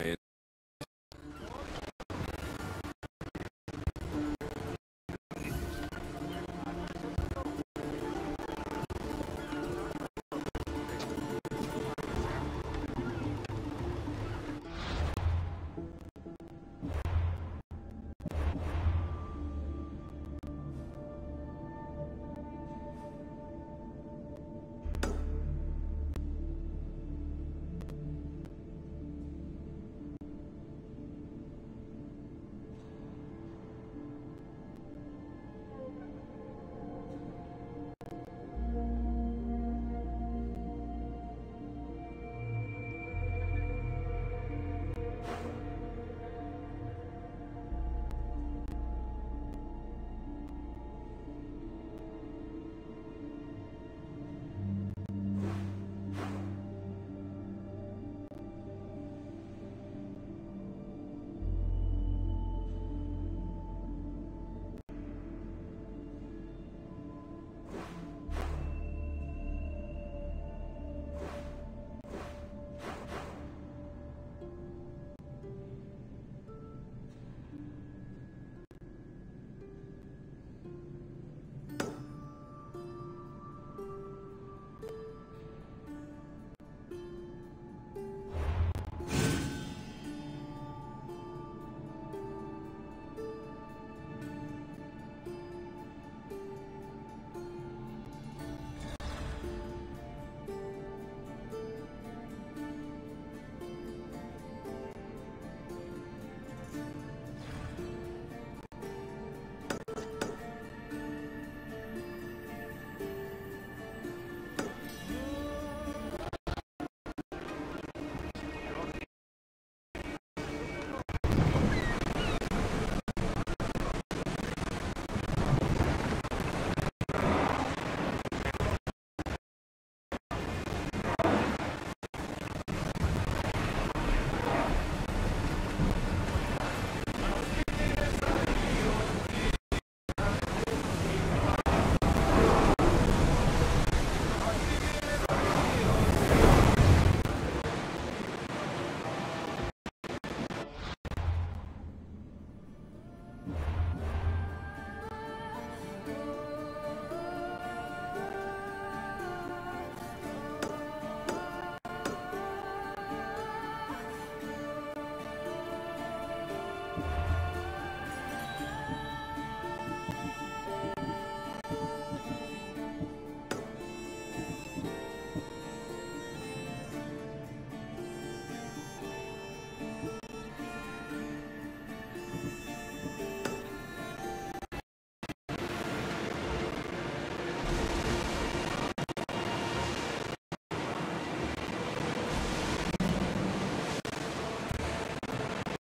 anyway,